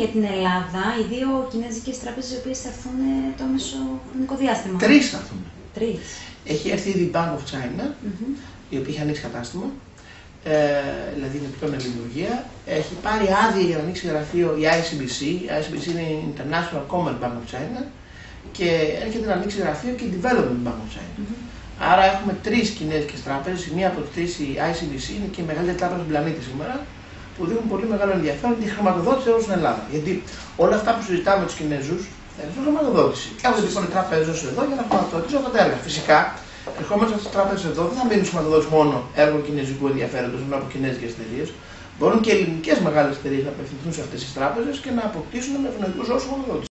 για την Ελλάδα οι δύο κινέζικες τράπεζες οι οποίες θα έρθουν το μέσο χρονικό διάστημα. Τρεις θα έρθουν. Τρεις. Έχει έρθει ήδη η Bank of China, Mm-hmm. η οποία έχει ανοίξει κατάστημα, ε, δηλαδή είναι πλέον λειτουργία. Έχει πάρει άδεια για να ανοίξει γραφείο η ICBC. Η ICBC είναι η International Commerce Bank of China και έρχεται να ανοίξει γραφείο και η Development Bank of China. Άρα έχουμε τρεις κινέζικες τράπεζες. Η μία από τις τρεις, η ICBC, είναι και η μεγαλύτερη τράπεζα του πλανήτη σήμερα, που δείχνουν πολύ μεγάλο ενδιαφέρον τη χρηματοδότηση όλων στην Ελλάδα. Γιατί όλα αυτά που συζητάμε με τους Κινέζους θέλουν χρηματοδότηση. Έρχονται λοιπόν οι τράπεζε εδώ για να χρηματοδοτήσουν αυτά τα έργα. Φυσικά, ερχόμενοι αυτέ τι τράπεζες εδώ δεν θα μείνουν χρηματοδότηση μόνο έργων κινέζικου ενδιαφέροντος, μόνο από κινέζικες εταιρείες. Μπορούν και ελληνικές μεγάλες εταιρείες να απευθυνθούν σε αυτές τις τράπεζες και να αποκτήσουν με ευνοϊκούς όρους χρηματοδότηση.